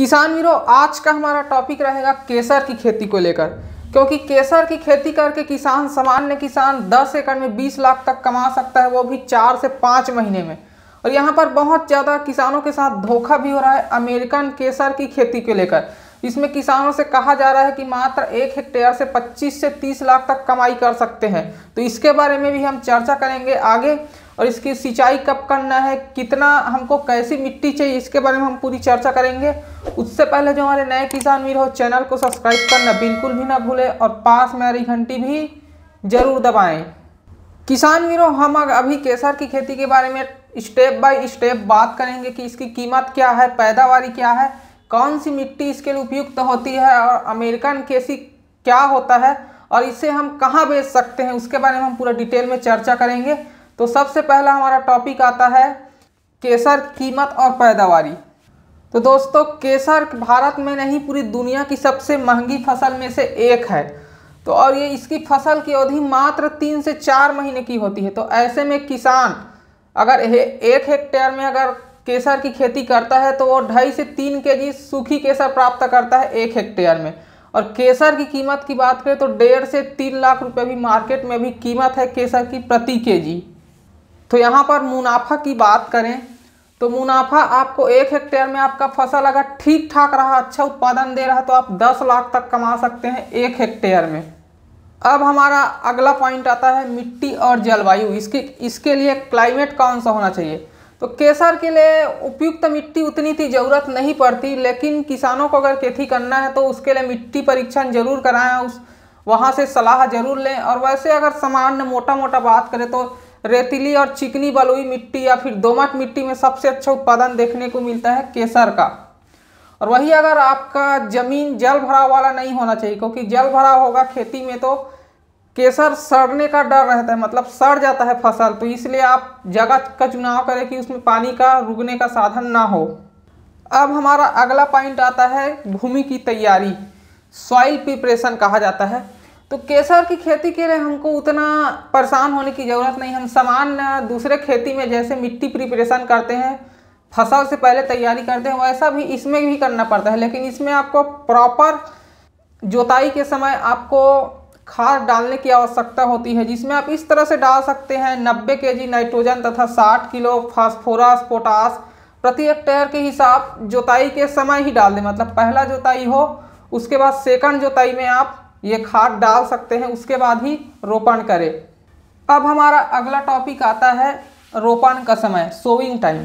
किसान वीरों, आज का हमारा टॉपिक रहेगा केसर की खेती को लेकर। क्योंकि केसर की खेती करके किसान, सामान्य किसान 10 एकड़ में 20 लाख तक कमा सकता है, वो भी चार से पाँच महीने में। और यहाँ पर बहुत ज़्यादा किसानों के साथ धोखा भी हो रहा है अमेरिकन केसर की खेती को लेकर। इसमें किसानों से कहा जा रहा है कि मात्र एक हेक्टेयर से 25 से 30 लाख तक कमाई कर सकते हैं। तो इसके बारे में भी हम चर्चा करेंगे आगे। और इसकी सिंचाई कब करना है, कितना हमको कैसी मिट्टी चाहिए, इसके बारे में हम पूरी चर्चा करेंगे। उससे पहले जो हमारे नए किसान वीर हो, चैनल को सब्सक्राइब करना बिल्कुल भी ना भूलें और पास में रही घंटी भी ज़रूर दबाएँ। किसान वीरों, हम अभी केसर की खेती के बारे में स्टेप बाय स्टेप बात करेंगे कि इसकी कीमत क्या है, पैदावार क्या है, कौन सी मिट्टी इसके लिए उपयुक्त होती है और अमेरिकन केसी क्या होता है और इसे हम कहाँ बेच सकते हैं, उसके बारे में हम पूरा डिटेल में चर्चा करेंगे। तो सबसे पहला हमारा टॉपिक आता है केसर कीमत और पैदावारी। तो दोस्तों, केसर भारत में नहीं, पूरी दुनिया की सबसे महँगी फ़सल में से एक है। तो और ये इसकी फ़सल की अवधि मात्र तीन से चार महीने की होती है। तो ऐसे में किसान अगर एक हेक्टेयर में अगर केसर की खेती करता है तो वो ढाई से तीन के जी सूखी केसर प्राप्त करता है एक हेक्टेयर में। और केसर की कीमत की बात करें तो डेढ़ से तीन लाख रुपए भी मार्केट में भी कीमत है केसर की प्रति के जी तो यहाँ पर मुनाफा की बात करें तो मुनाफा आपको एक हेक्टेयर में आपका फ़सल अगर ठीक ठाक रहा अच्छा उत्पादन दे रहा तो आप दस लाख तक कमा सकते हैं एक हेक्टेयर में। अब हमारा अगला पॉइंट आता है मिट्टी और जलवायु। इसके इसके लिए क्लाइमेट कौन सा होना चाहिए? तो केसर के लिए उपयुक्त मिट्टी उतनी थी, ज़रूरत नहीं पड़ती, लेकिन किसानों को अगर खेती करना है तो उसके लिए मिट्टी परीक्षण ज़रूर कराएँ, उस, वहाँ से सलाह ज़रूर लें। और वैसे अगर सामान्य मोटा मोटा बात करें तो रेतीली और चिकनी बलुई मिट्टी या फिर दोमट मिट्टी में सबसे अच्छा उत्पादन देखने को मिलता है केसर का। और वही अगर आपका ज़मीन जल भराव वाला नहीं होना चाहिए, क्योंकि जल भराव होगा खेती में तो केसर सड़ने का डर रहता है मतलब सड़ जाता है फ़सल तो इसलिए आप जगह का चुनाव करें कि उसमें पानी का रुकने का साधन ना हो। अब हमारा अगला पॉइंट आता है भूमि की तैयारी सॉइल प्रिपरेशन कहा जाता है। तो केसर की खेती के लिए हमको उतना परेशान होने की ज़रूरत नहीं। हम सामान्य दूसरे खेती में जैसे मिट्टी प्रिपरेशन करते हैं, फ़सल से पहले तैयारी करते हैं, वैसा भी इसमें भी करना पड़ता है। लेकिन इसमें आपको प्रॉपर जोताई के समय आपको खाद डालने की आवश्यकता होती है, जिसमें आप इस तरह से डाल सकते हैं। नब्बे के जी नाइट्रोजन तथा साठ किलो फास्फोरस, पोटास प्रति हेक्टेयर के हिसाब जोताई के समय ही डाल दें। मतलब पहला जोताई हो, उसके बाद सेकंड जोताई में आप ये खाद डाल सकते हैं, उसके बाद ही रोपण करें। अब हमारा अगला टॉपिक आता है रोपण का समय सोविंग टाइम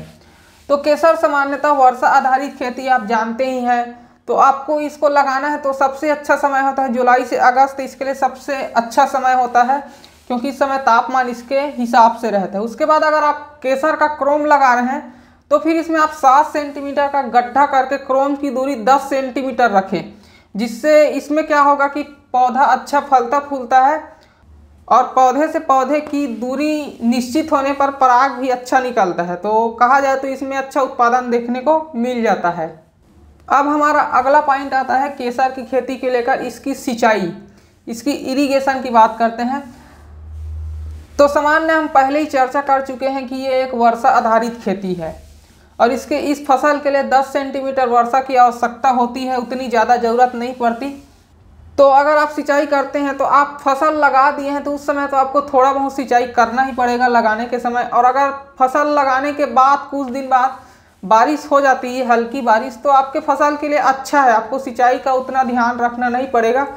तो केसर सामान्यतः वर्षा आधारित खेती आप जानते ही हैं तो आपको इसको लगाना है तो सबसे अच्छा समय होता है जुलाई से अगस्त, इसके लिए सबसे अच्छा समय होता है, क्योंकि इस समय तापमान इसके हिसाब से रहता है। उसके बाद अगर आप केसर का क्रोम लगा रहे हैं तो फिर इसमें आप सात सेंटीमीटर का गड्ढा करके क्रोम की दूरी दस सेंटीमीटर रखें। जिससे इसमें क्या होगा कि पौधा अच्छा फलता फूलता है और पौधे से पौधे की दूरी निश्चित होने पर पराग भी अच्छा निकलता है। तो कहा जाए तो इसमें अच्छा उत्पादन देखने को मिल जाता है। अब हमारा अगला पॉइंट आता है केसर की खेती के लेकर इसकी सिंचाई। इसकी इरिगेशन की बात करते हैं। तो सामान्य हम पहले ही चर्चा कर चुके हैं कि ये एक वर्षा आधारित खेती है। और इसके, इस फ़सल के लिए 10 सेंटीमीटर वर्षा की आवश्यकता होती है, उतनी ज़्यादा ज़रूरत नहीं पड़ती। तो अगर आप सिंचाई करते हैं तो आप फ़सल लगा दिए हैं तो उस समय तो आपको थोड़ा बहुत सिंचाई करना ही पड़ेगा लगाने के समय। और अगर फ़सल लगाने के बाद, कुछ दिन बाद बारिश हो जाती है, हल्की बारिश तो आपके फ़सल के लिए अच्छा है। आपको सिंचाई का उतना ध्यान रखना नहीं पड़ेगा।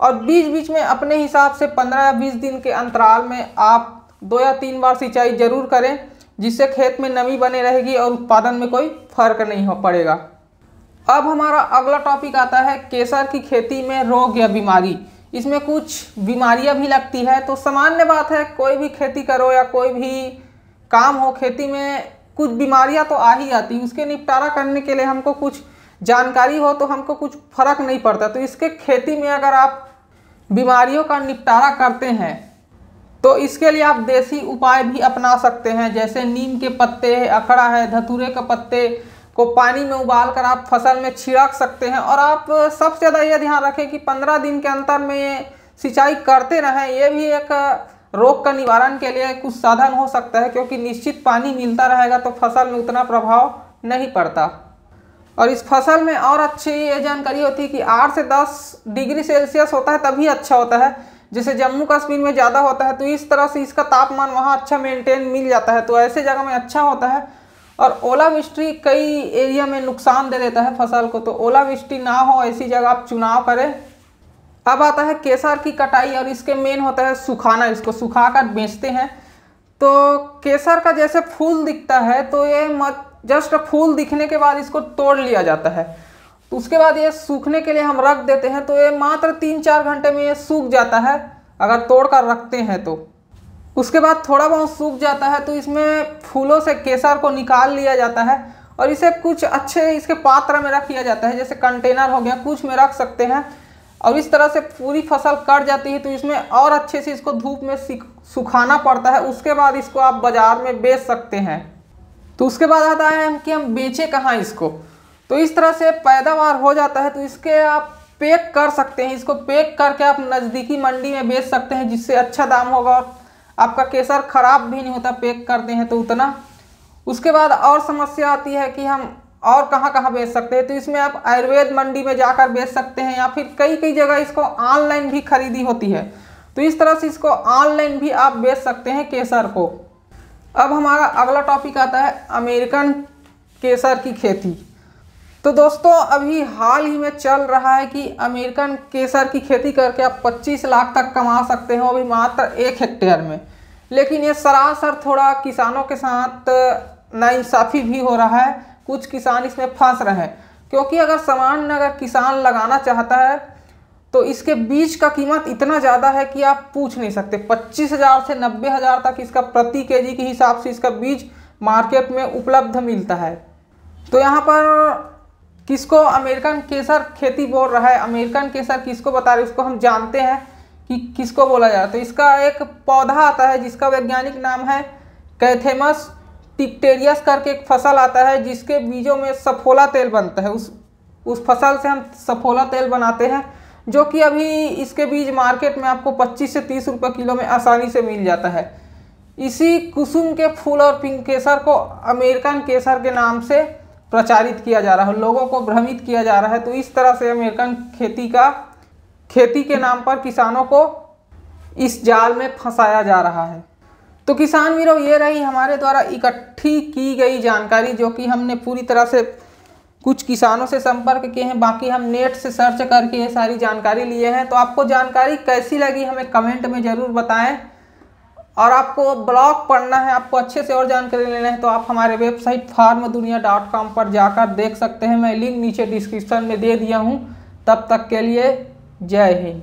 और बीच बीच में अपने हिसाब से पंद्रह या बीस दिन के अंतराल में आप दो या तीन बार सिंचाई ज़रूर करें। जिससे खेत में नमी बने रहेगी और उत्पादन में कोई फ़र्क नहीं हो पड़ेगा। अब हमारा अगला टॉपिक आता है केसर की खेती में रोग या बीमारी। इसमें कुछ बीमारियाँ भी लगती है तो सामान्य बात है, कोई भी खेती करो या कोई भी काम हो खेती में, कुछ बीमारियाँ तो आ ही आती उसके निपटारा करने के लिए हमको कुछ जानकारी हो तो हमको कुछ फ़र्क नहीं पड़ता। तो इसके खेती में अगर आप बीमारियों का निपटारा करते हैं तो इसके लिए आप देसी उपाय भी अपना सकते हैं, जैसे नीम के पत्ते है अखड़ा है, धतूरे के पत्ते को पानी में उबाल कर आप फ़सल में छिड़क सकते हैं। और आप सबसे ज़्यादा ये ध्यान रखें कि पंद्रह दिन के अंतर में ये सिंचाई करते रहें, ये भी एक रोग का निवारण के लिए कुछ साधन हो सकता है, क्योंकि निश्चित पानी मिलता रहेगा तो फ़सल में उतना प्रभाव नहीं पड़ता। और इस फ़सल में और अच्छी ये जानकारी होती है कि आठ से दस डिग्री सेल्सियस होता है, तभी अच्छा होता है। जैसे जम्मू कश्मीर में ज़्यादा होता है तो इस तरह से इसका तापमान वहाँ अच्छा मेंटेन मिल जाता है। तो ऐसे जगह में अच्छा होता है और ओलावृष्टि कई एरिया में नुकसान दे देता है फ़सल को। तो ओलावृष्टि ना हो, ऐसी जगह आप चुनाव करें। अब आता है केसर की कटाई और इसके मेन होता है सुखाना, इसको सुखा कर बेचते हैं। तो केसर का जैसे फूल दिखता है तो ये मत जस्ट फूल दिखने के बाद इसको तोड़ लिया जाता है। तो उसके बाद ये सूखने के लिए हम रख देते हैं तो ये मात्र तीन चार घंटे में ये सूख जाता है, अगर तोड़ कर रखते हैं तो। उसके बाद थोड़ा बहुत सूख जाता है तो इसमें फूलों से केसर को निकाल लिया जाता है और इसे कुछ अच्छे इसके पात्र में रख लिया जाता है, जैसे कंटेनर हो गया, कुछ में रख सकते हैं और इस तरह से पूरी फ़सल कट जाती है तो इसमें और अच्छे से इसको धूप में सुखाना पड़ता है, उसके बाद इसको आप बाज़ार में बेच सकते हैं। तो उसके बाद आता है कि हम बेचें कहाँ इसको? तो इस तरह से पैदावार हो जाता है तो इसके आप पैक कर सकते हैं। इसको पैक करके आप नज़दीकी मंडी में बेच सकते हैं, जिससे अच्छा दाम होगा। और आपका केसर ख़राब भी नहीं होता, पैक करते हैं तो उतना। उसके बाद और समस्या आती है कि हम और कहाँ कहाँ बेच सकते हैं। तो इसमें आप आयुर्वेद मंडी में जाकर बेच सकते हैं, या फिर कई कई जगह इसको ऑनलाइन भी खरीदी होती है। तो इस तरह से इसको ऑनलाइन भी आप बेच सकते हैं केसर को। अब हमारा अगला टॉपिक आता है अमेरिकन केसर की खेती। तो दोस्तों, अभी हाल ही में चल रहा है कि अमेरिकन केसर की खेती करके आप 25 लाख तक कमा सकते हो अभी मात्र एक हेक्टेयर में। लेकिन ये सरासर थोड़ा किसानों के साथ नाइंसाफ़ी भी हो रहा है। कुछ किसान इसमें फंस रहे हैं। क्योंकि अगर सामान अगर किसान लगाना चाहता है तो इसके बीज का कीमत इतना ज़्यादा है कि आप पूछ नहीं सकते। पच्चीस हज़ार से नब्बे हज़ार तक इसका प्रति केजी के हिसाब से इसका बीज मार्केट में उपलब्ध मिलता है। तो यहाँ पर किसको अमेरिकन केसर खेती बोल रहा है? अमेरिकन केसर किसको बता रहे उसको हम जानते हैं कि किसको बोला जाए तो इसका एक पौधा आता है जिसका वैज्ञानिक नाम है कैथेमस टिक्टेरियस करके एक फ़सल आता है जिसके बीजों में सफोला तेल बनता है। उस उस फ़सल से हम सफोला तेल बनाते हैं, जो कि अभी इसके बीज मार्केट में आपको 25 से 30 रुपए किलो में आसानी से मिल जाता है। इसी कुसुम के फूल और पिंक केसर को अमेरिकन केसर के नाम से प्रचारित किया जा रहा है, लोगों को भ्रमित किया जा रहा है तो इस तरह से अमेरिकन खेती का, खेती के नाम पर किसानों को इस जाल में फंसाया जा रहा है। तो किसान वीरों, ये रही हमारे द्वारा इकट्ठी की गई जानकारी जो कि हमने पूरी तरह से कुछ किसानों से संपर्क किए हैं, बाकी हम नेट से सर्च करके ये सारी जानकारी लिए हैं। तो आपको जानकारी कैसी लगी, हमें कमेंट में ज़रूर बताएँ। और आपको ब्लॉग पढ़ना है, आपको अच्छे से और जानकारी लेना है तो आप हमारे website farm Duniya dot com पर जाकर देख सकते हैं। मैं लिंक नीचे डिस्क्रिप्शन में दे दिया हूँ। तब तक के लिए जय हिंद।